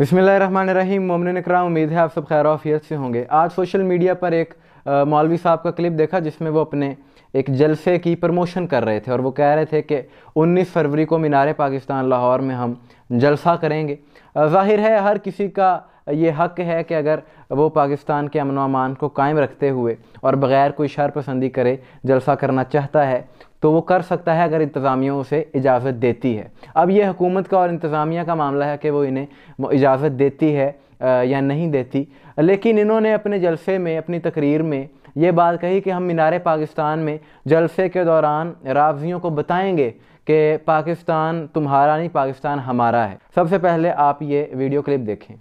बिसमीम ममिन कराम उम्मीद है आप सब खैर ऑफियत से होंगे। आज सोशल मीडिया पर एक मौलवी साहब का क्लिप देखा, जिसमें वो अपने एक जलसे की प्रमोशन कर रहे थे और वो कह रहे थे कि 19 फरवरी को मीनार पाकिस्तान, लाहौर में हम जलसा करेंगे। ज़ाहिर है, हर किसी का ये हक है कि अगर वो पाकिस्तान के अमन अमान को कायम रखते हुए और बग़ैर कोई शर पसंदी करे, जलसा करना चाहता है तो वो कर सकता है अगर इंतज़ामिया उसे इजाज़त देती है। अब ये हुकूमत का और इंतज़ामिया का मामला है कि वो इन्हें इजाज़त देती है या नहीं देती। लेकिन इन्होंने अपने जलसे में, अपनी तकरीर में ये बात कही कि हम मीनार पाकिस्तान में जलसे के दौरान रावजियों को बताएँगे कि पाकिस्तान तुम्हारा नहीं, पाकिस्तान हमारा है। सबसे पहले आप ये वीडियो क्लिप देखें।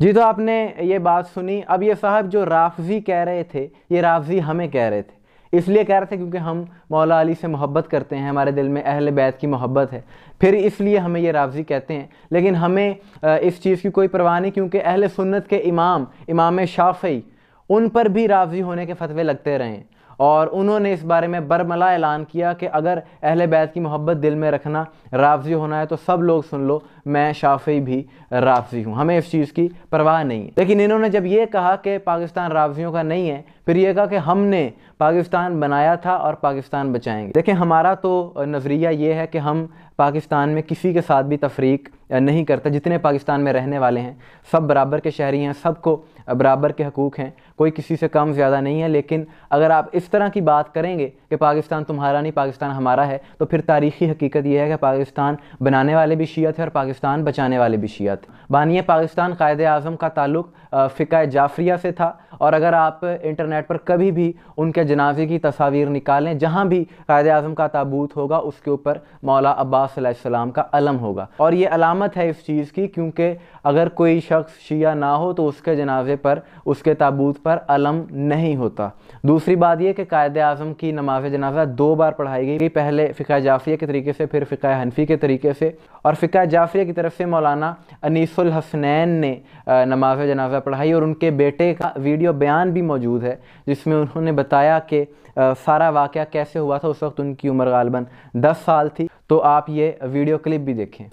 जी तो आपने ये बात सुनी। अब ये साहब जो राफजी कह रहे थे, ये राफजी हमें कह रहे थे। इसलिए कह रहे थे क्योंकि हम मौला अली से मोहब्बत करते हैं, हमारे दिल में अहल बैत की मोहब्बत है। फिर इसलिए हमें ये राफजी कहते हैं। लेकिन हमें इस चीज़ की कोई परवाह नहीं क्योंकि अहल सुन्नत के इमाम इमाम शाफई, उन पर भी राफजी होने के फतवे लगते रहे और उन्होंने इस बारे में बरमला ऐलान किया कि अगर अहल बैत की मोहब्बत दिल में रखना राफजी होना है तो सब लोग सुन लो, मैं शाफी भी राफजी हूँ। हमें इस चीज़ की परवाह नहीं है। लेकिन इन्होंने जब ये कहा कि पाकिस्तान राफजियों का नहीं है, फिर ये कहा कि हमने पाकिस्तान बनाया था और पाकिस्तान बचाएँगे। देखें हमारा तो नज़रिया ये है कि हम पाकिस्तान में किसी के साथ भी तफरीक नहीं करता, जितने पाकिस्तान में रहने वाले हैं। सब बराबर के शहरी हैं, सबको बराबर के हकूक़ हैं। कोई किसी से कम, ज़्यादा नहीं है, लेकिन अगर आप इस तरह की बात करेंगे कि पाकिस्तान तुम्हारा नहीं, पाकिस्तान हमारा है तो फिर तारीख़ी हकीकत यह है कि पाकिस्तान बनाने वाले भी शीत है और पाकिस्तान बचाने वाले भी शीयत बानिय पाकिस्तान कायद अज़म का ताल्लुक फ़िका जाफरिया से था। और अगर आप इंटरनेट पर कभी भी उनके जनाजे की तस्वीर निकालें, जहाँ भी कायद अज़म का ताबूत होगा, उसके ऊपर मौला अब्बास का अलम होगा। और ये अलामत है इस चीज़ की, क्योंकि अगर कोई शख्स शिया ना हो तो उसके जनाजे पर, उसके ताबूत पर अलम नहीं होता। दूसरी बात यह कि कायद अज़म की नमाज़ जनाजा दो बार पढ़ाई गई। पहले फ़िका जाफिया के तरीके से, फिर फ़िका हनफी के तरीके से। और फ़िका जाफिया की तरफ़ से मौलाना अनीसुल हसनैन ने नमाज़ जनाजा पढ़ाई और उनके बेटे का वीडियो बयान भी मौजूद है, जिसमें उन्होंने बताया कि सारा वाक़ कैसे हुआ था उस वक्त उनकी उम्र गालबन। दस साल थी तो आप ये वीडियो क्लिप भी देखें।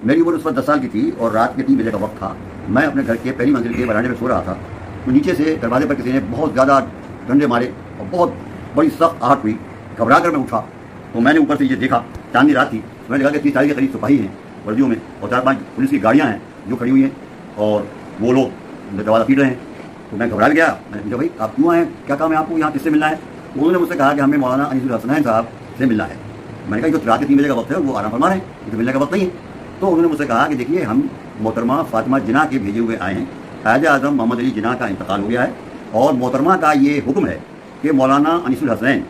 मेरी उम्र उस वक्त दस साल की थी और रात के तीन बजे का वक्त था। मैं अपने घर के पहली मंजिल के बरांडे में सो रहा था। तो नीचे से दरवाजे पर किसी ने बहुत ज़्यादा डंडे मारे और बहुत बड़ी सख्त आहट हुई। घबरा कर मैं उठा तो मैंने ऊपर से ये देखा, चांदी रात थी। तो मैंने देखा कि तीस चालीस के करीब सिपाही हैं वर्दियों में और चार पाँच पुलिस की गाड़ियाँ हैं जो खड़ी हुई हैं और वो लोग दरवाज़ा पीट रहे हैं। तो मैं घबरा गया। मैंने पूछा, भाई, आप क्यों आए? क्या काम है आपको? यहाँ किससे मिलना है? तो उन्होंने मुझसे कहा कि हमें मौलाना अनिसुल हसनैन साहब से मिलना है। मैंने कहा जो रात के तीन बजे का वक्त है, वो आराम फरमा रहे हैं। तो मिलने का वक्त नहीं है। तो उन्होंने मुझसे कहा कि देखिए, हम मोहतरमा फातिमा जिना के भेजे हुए आए हैं। कायद आज़म मोहम्मद अली जिना का इंतकाल हो गया है। और मोहतरमा का ये हुक्म है कि मौलाना अनिसुल हसनैन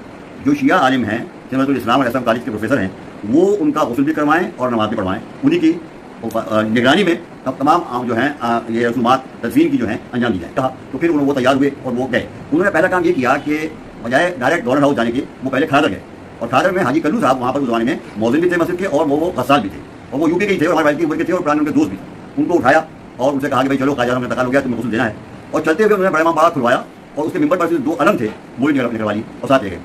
जो शिया आलिम हैं जमतुल इस्लाम असम कॉलेज के प्रोफेसर हैं, वो उनका गसल भी करवाएँ और नमाज़ भी पढ़वाएँ। उन्हीं की निगरानी में तब तमाम जो हैं ये रसूमात तस्वीर की जो है, अंजाम दी जाए। कहा तो फिर उन्होंने वो तैयार हुए और वो गए। उन्होंने पहला काम ये किया कि बजाय डायरेक्ट गवर्नर हाउस जाने के, वो पहले खादर गए। और खादर में हाजी कल्लू साहब वहाँ पर उस जमाने में मौजूद भी थे मस्जिद के और वो गसाल भी थे। और वो यूपी के थे और हमारे उम्र के थे और पुराने उनके दोस्त भी। उनको उठाया और उनसे कहा कि भाई चलो खाजा में तकाल हो गया, तुम्हें गसल देना है। और चलते हुए उन्होंने बड़ा बाड़ा खुलवाया और उसके मिम्बर पर दो अलम थे वो निकल वाली और साथ ले गए।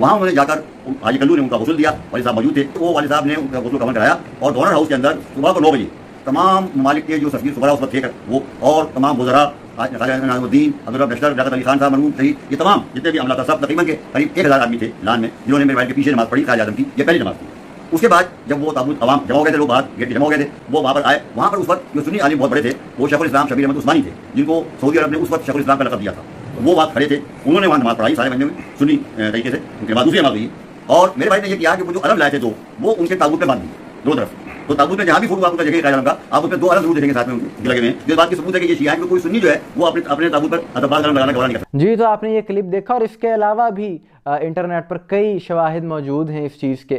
वहाँ उन्होंने जाकर हाजी कल्लू ने उनका गसल दिया, वाली साहब मौजूद थे। वो वाली साहब ने उनका गसल कमल कराया और गवर्नर हाउस के अंदर सुबह को नौ बजे तमाम ममालिक के जो सफीर सुबह उस वक्त थे, वो और तमाम गुजरा नाजुद्दीन अब्दुल्ला बशर लियात अली खान साहब, मरहूम सही ये तमाम जितने भी अमला था सब तकरीबन के करीब एक हज़ार आदमी थे लान में, जिन्होंने मेरे भाई के पीछे नमाज़ पढ़ी काज आज़म की, ये पहली नमाज़ थी। उसके बाद जब वो ताबूत अवाम जमा हो गए थे, लोग बाहर, गेट जमा हो गए थे, वो वहाँ पर आए। वहाँ पर उस वक्त जो सुनी आलिम बहुत बड़े थे, वो शफुल इस्लाम शबीर अहमद उस्मानी थे, जिनको सऊदी अरब ने उस वक्त शफुल इस्लाम का लकब दिया था। वो बात खड़े थे। उन्होंने वहाँ नमाज़ पढ़ाई, सारे महीने में सुनी तरीके से उनके बाद दूसरी नमाज़ हुई और मेरे भाई ने ये किया कि वो जो अलग लाए थे दो वो उनके ताबूत पे बाँध दी दो तरफ़। तो ताबूत में जहाँ भी फ़ोटो आपको जगह का। आप उसमें दो अलग ज़रूर देखेंगे साथ में लगे हुए जो बात की सबूत है कि ये शिया कोई सुन्नी जो है, वो अपने अपने ताबूत पर अदबाल लगाना नहीं जी तो आपने ये क्लिप देखा और इसके अलावा भी इंटरनेट पर कई शवाहिद मौजूद हैं इस चीज़ के।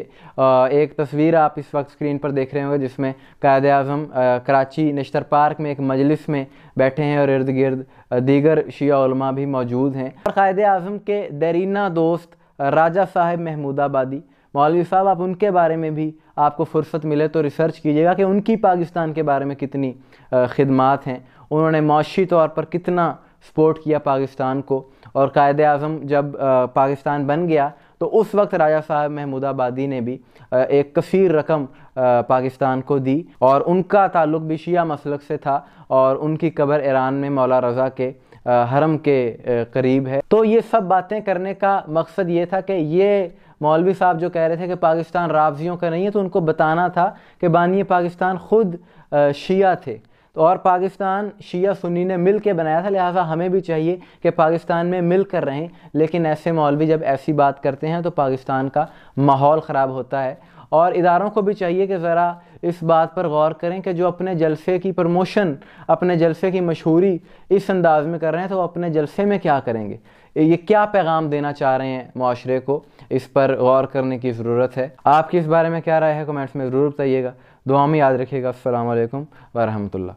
एक तस्वीर आप इस वक्त स्क्रीन पर देख रहे होंगे जिसमें कायद अज़म कराची नश्तर पार्क में एक मजलिस में बैठे हैं और इर्द गिर्द दीगर शिया भी मौजूद हैं। और कायद अज़म के दरीना दोस्त राजा साहब महमूदाबादी। मौलवी साहब, आप उनके बारे में भी आपको फ़ुर्सत मिले तो रिसर्च कीजिएगा कि उनकी पाकिस्तान के बारे में कितनी खदमात हैं। उन्होंने मुआशी तौर पर कितना सपोर्ट किया पाकिस्तान को। और कायद अज़म जब पाकिस्तान बन गया तो उस वक्त राजा साहब महमूदाबादी ने भी एक कसीर रकम पाकिस्तान को दी और उनका ताल्लुक भी शिया मसलक से था और उनकी कब्र ईरान में मौला रज़ा के हरम के करीब है। तो ये सब बातें करने का मकसद ये था कि ये मौलवी साहब जो कह रहे थे कि पाकिस्तान रावजियों का नहीं है तो उनको बताना था कि बानी पाकिस्तान ख़ुद शिया थे। तो और पाकिस्तान, शिया, सुन्नी ने मिल के बनाया था, लिहाजा हमें भी चाहिए कि पाकिस्तान में मिल कर रहें। लेकिन ऐसे मौलवी जब ऐसी बात करते हैं तो पाकिस्तान का माहौल ख़राब होता है। और इदारों को भी चाहिए कि ज़रा इस बात पर गौर करें कि जो अपने जलसे की प्रमोशन, अपने जलसे की मशहूरी इस अंदाज में कर रहे हैं तो वो अपने जलसे में क्या करेंगे? ये क्या पैगाम देना चाह रहे हैं माशरे को? इस पर गौर करने की ज़रूरत है। आपकी इस बारे में क्या राय है? कमेंट्स में ज़रूर बताइएगा। दुआ में याद रखिएगा। असल वरहमल